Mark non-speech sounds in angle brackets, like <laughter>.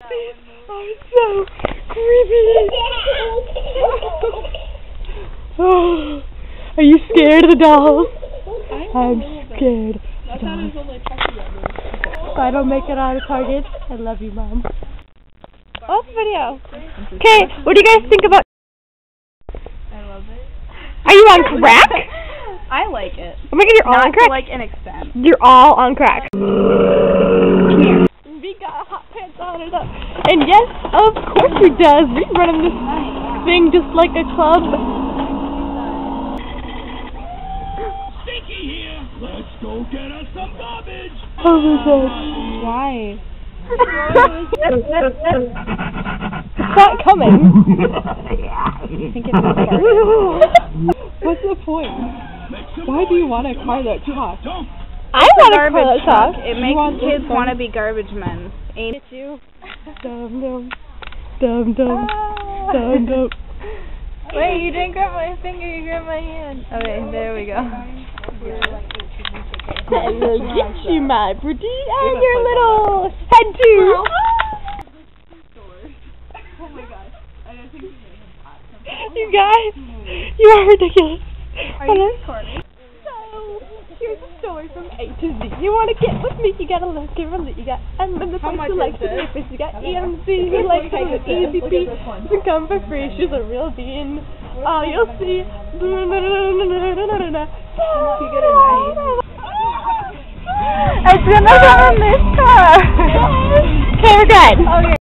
These are so creepy. Oh, <laughs> are you scared of the dolls? I'm scared. I thought it was If I don't make it out of Target, I love you, Mom. Off video. Okay, what do you guys think about? I love it. Are you on crack? I like it. Oh my god, you're all Not on crack. like an extent. You're all on crack. We got hot pants on and up. And yes, of course we does. We running this thing just like a club. Stinky here. Let's go get us some garbage. Oh my god. Why? it's not coming. I think it's What's the point? Why do you want a car that talks? Dump. I want a garbage car truck. talk. It makes kids want to be garbage men. Ain't at you. Dum dum. Dum dum. Ah. Dum dum. Wait, you didn't grab my finger, you grabbed my hand. Okay, there we go. Hello, get you, my pretty, and your little head <laughs> too. You guys, you are ridiculous. Are you recording? So, here's a story from A to Z. You want to get with me, you gotta look and relate. You got M in the How place much who is likes to this? nip You got EMC who likes to the easy P. To come for free, she's a real bean. Oh, you'll see. It's gonna go in this car. <laughs> Okay, we're good. Okay.